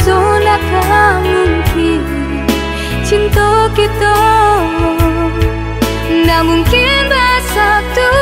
Tak mungkin Cinta kita. Tak mungkin bersatu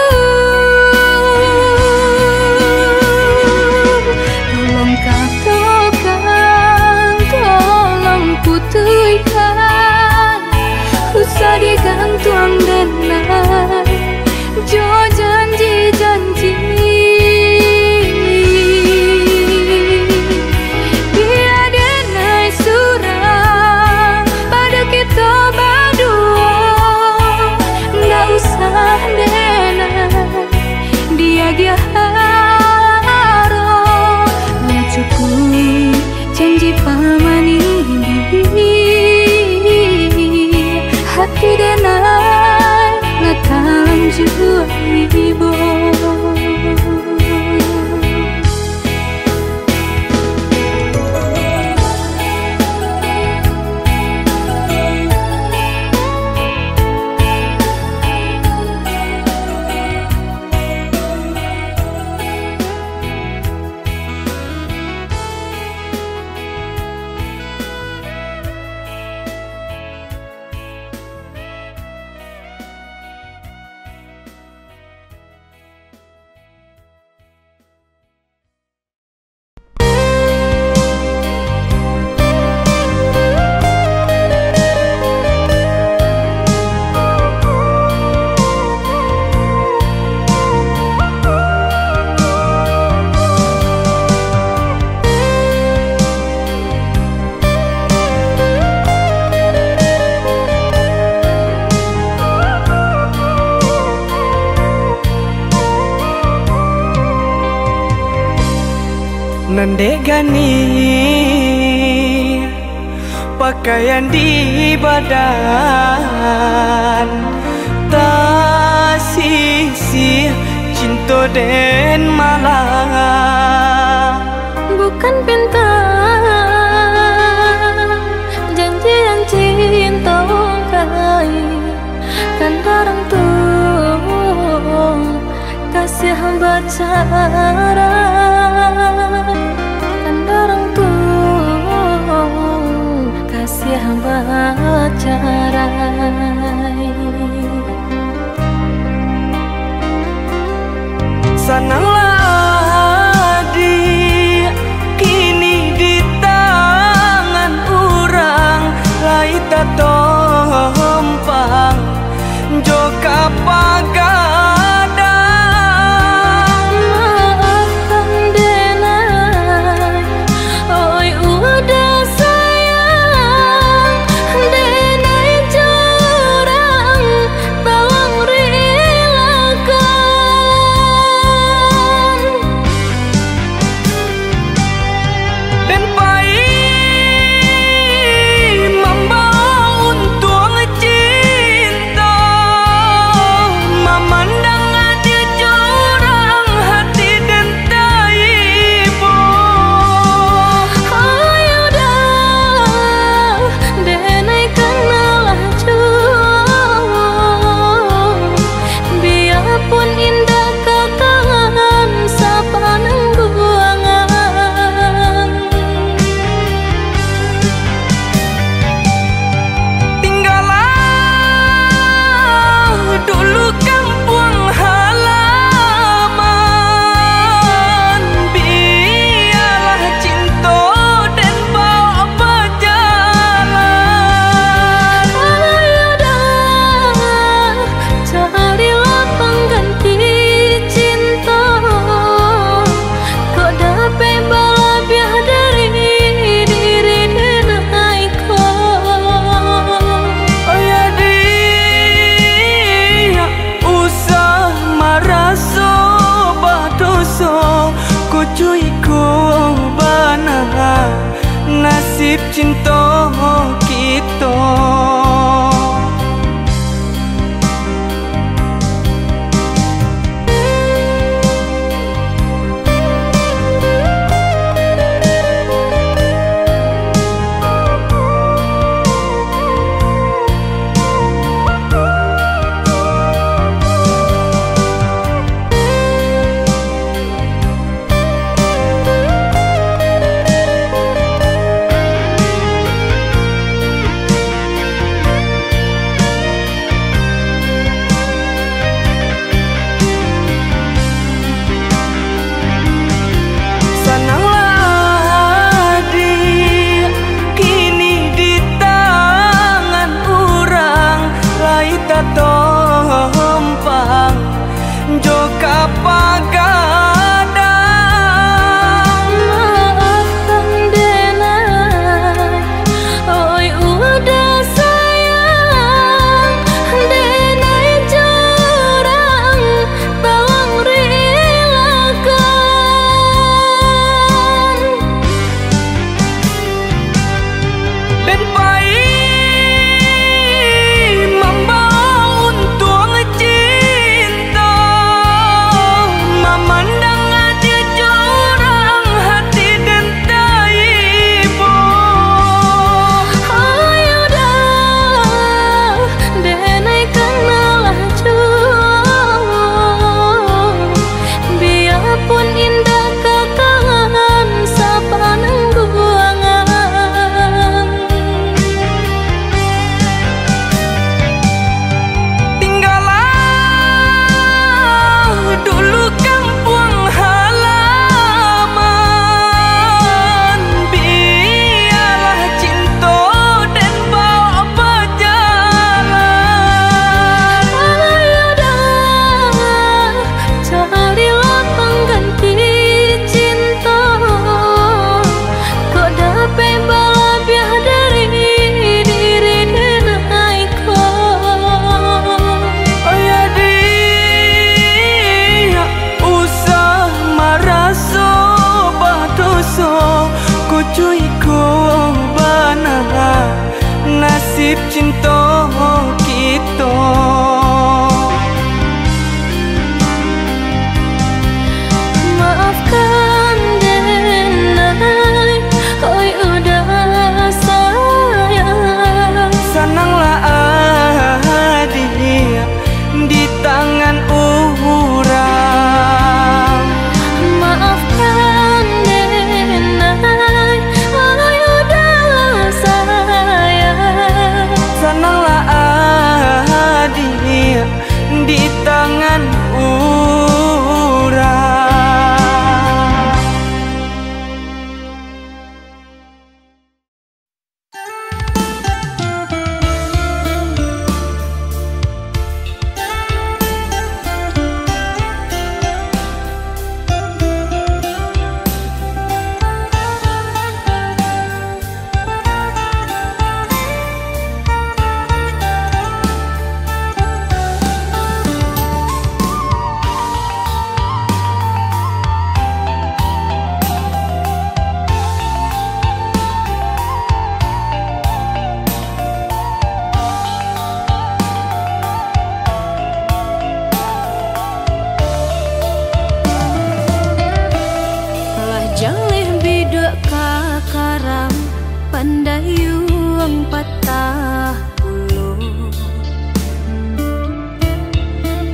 pandayuang patahlo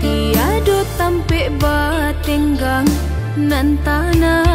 Tiado tampe batenggang nan tanah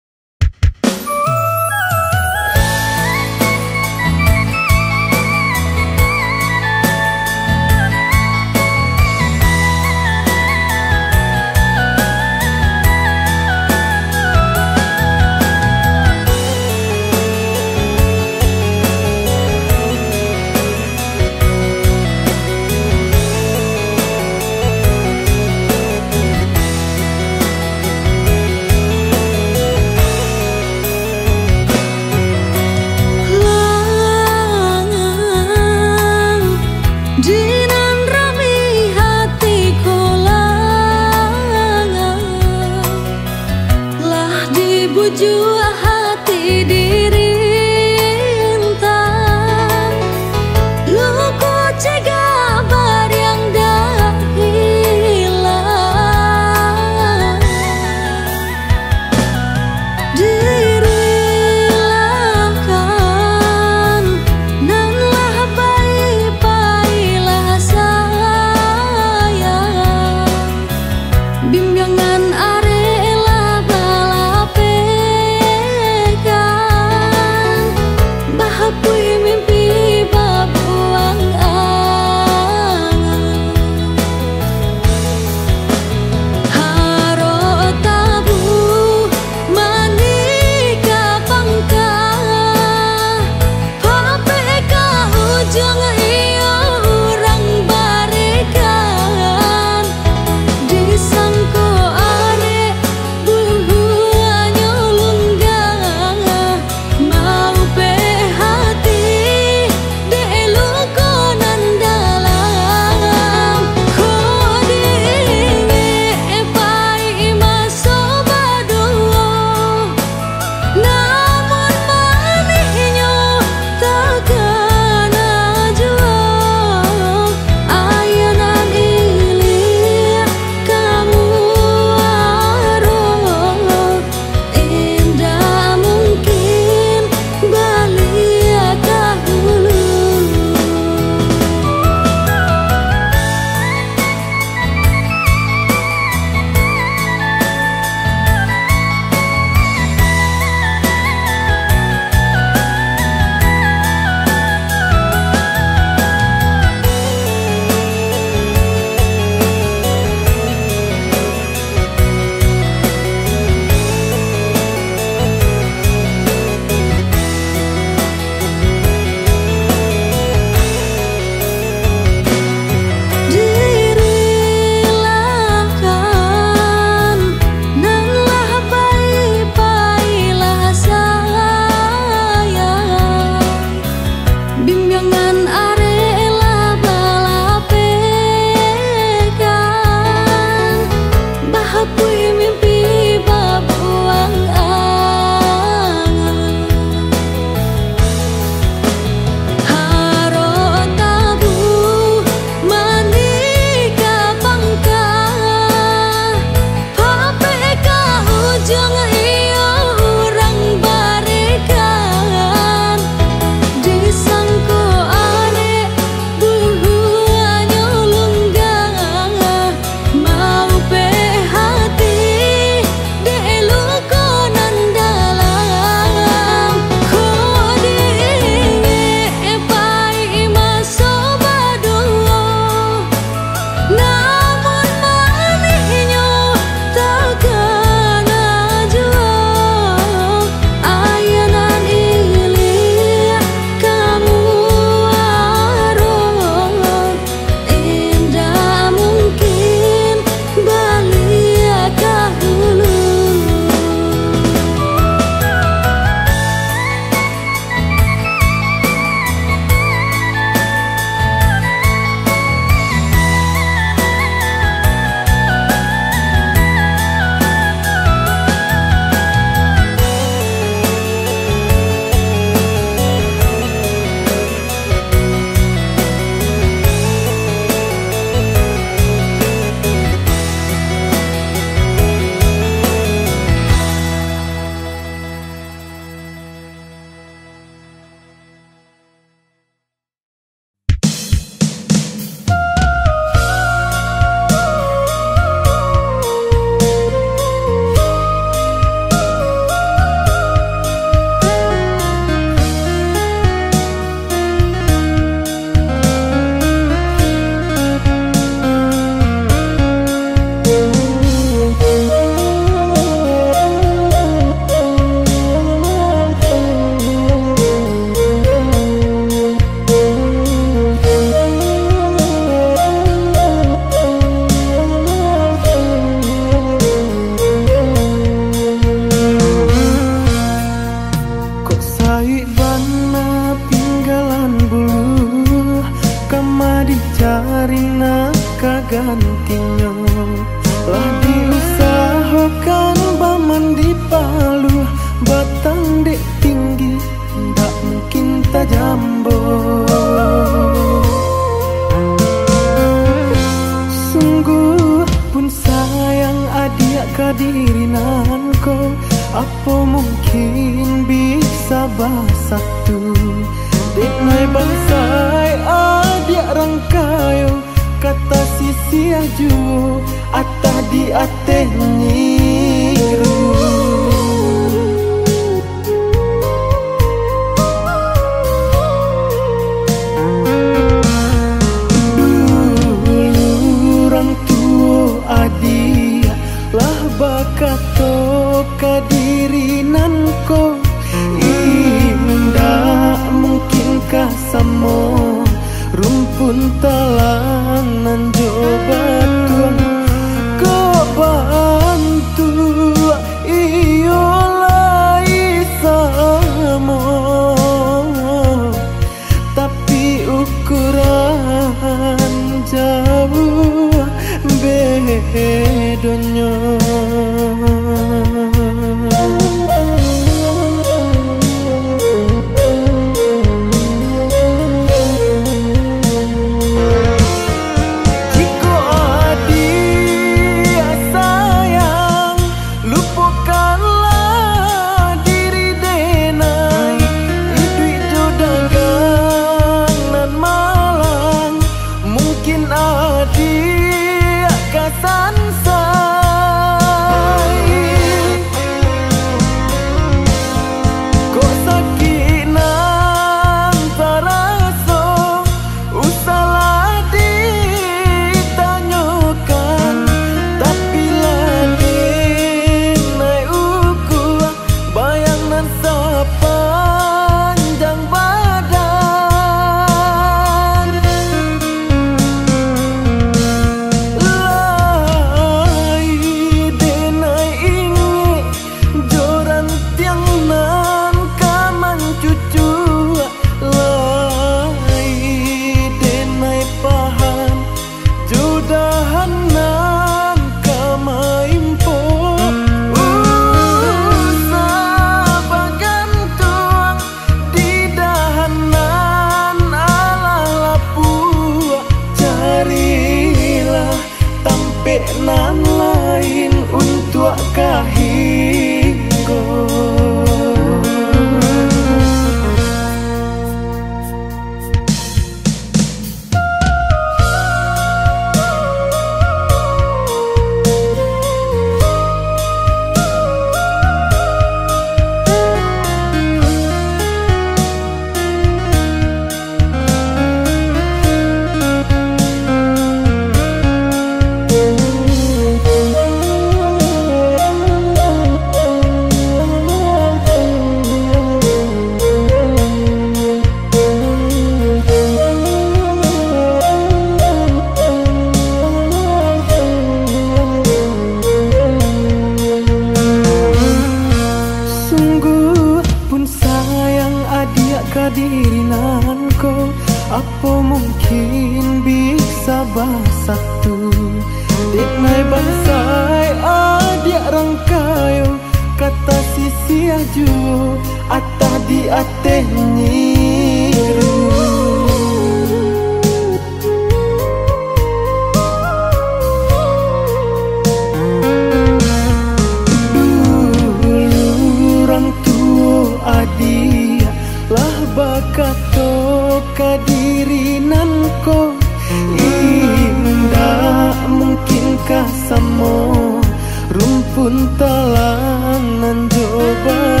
Rumpun talangan jobat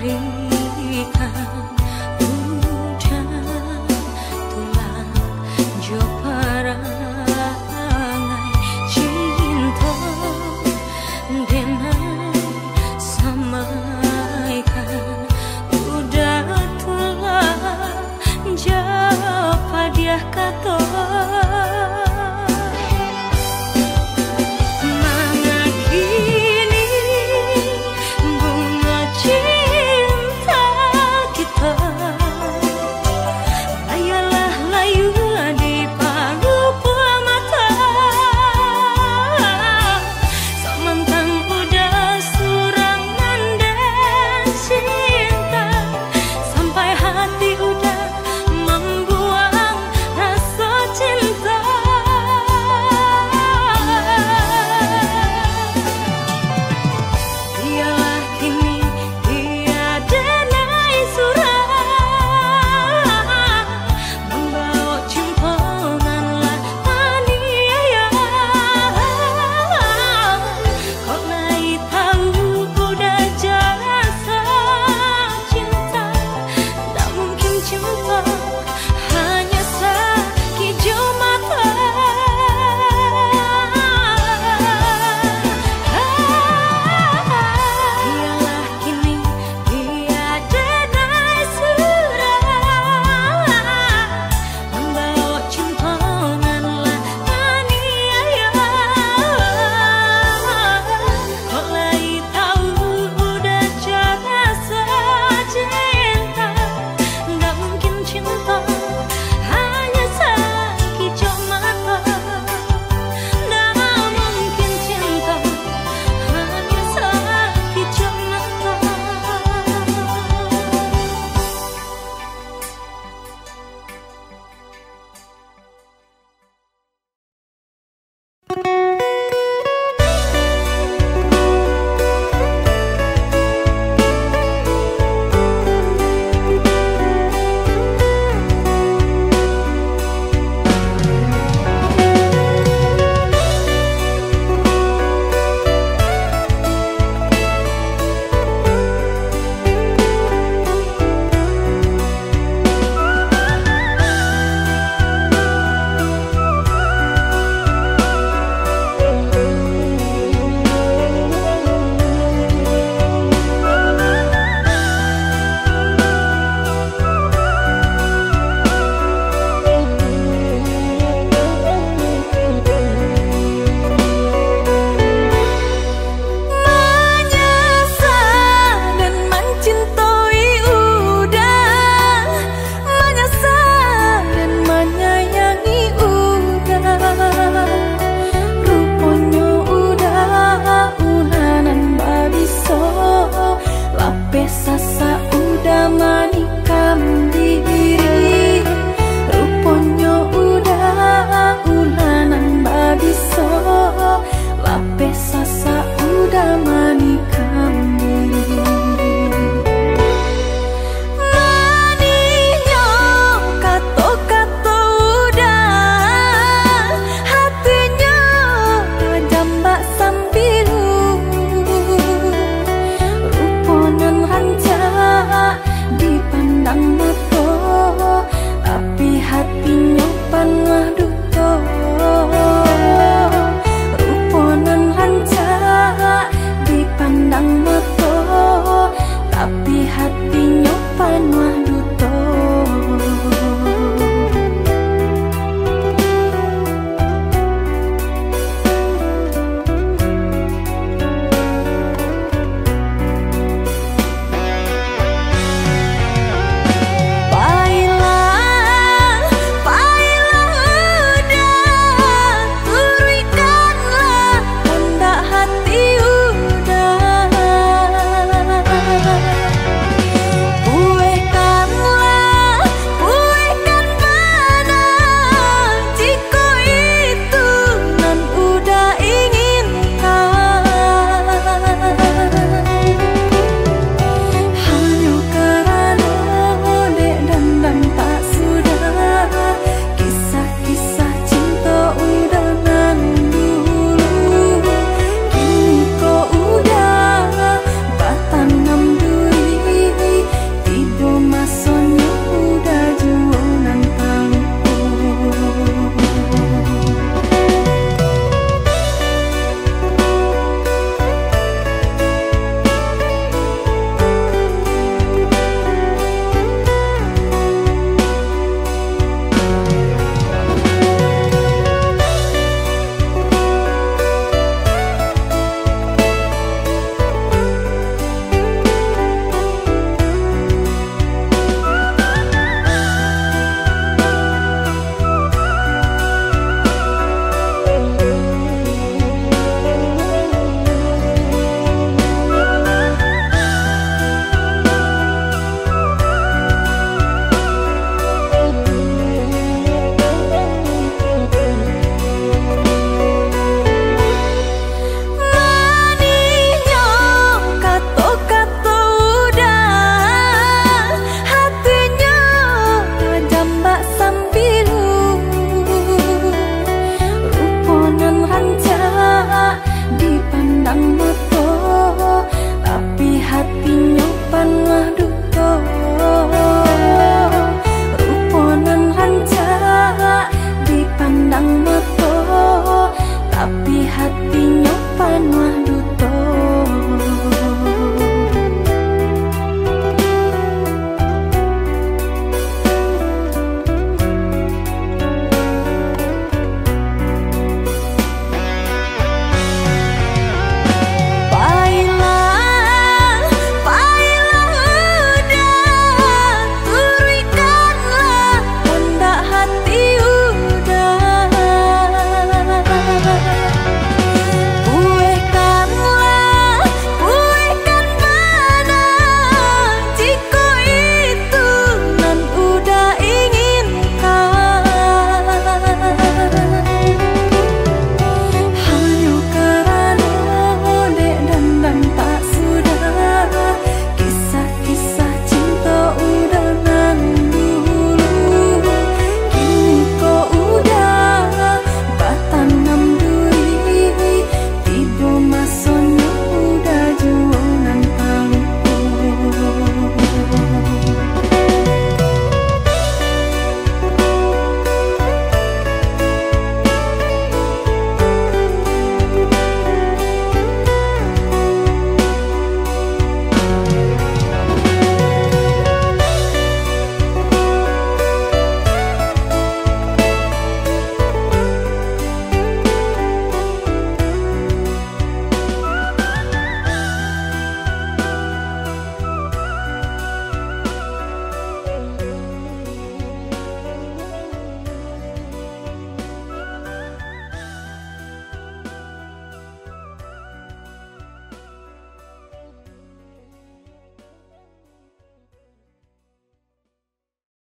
reír.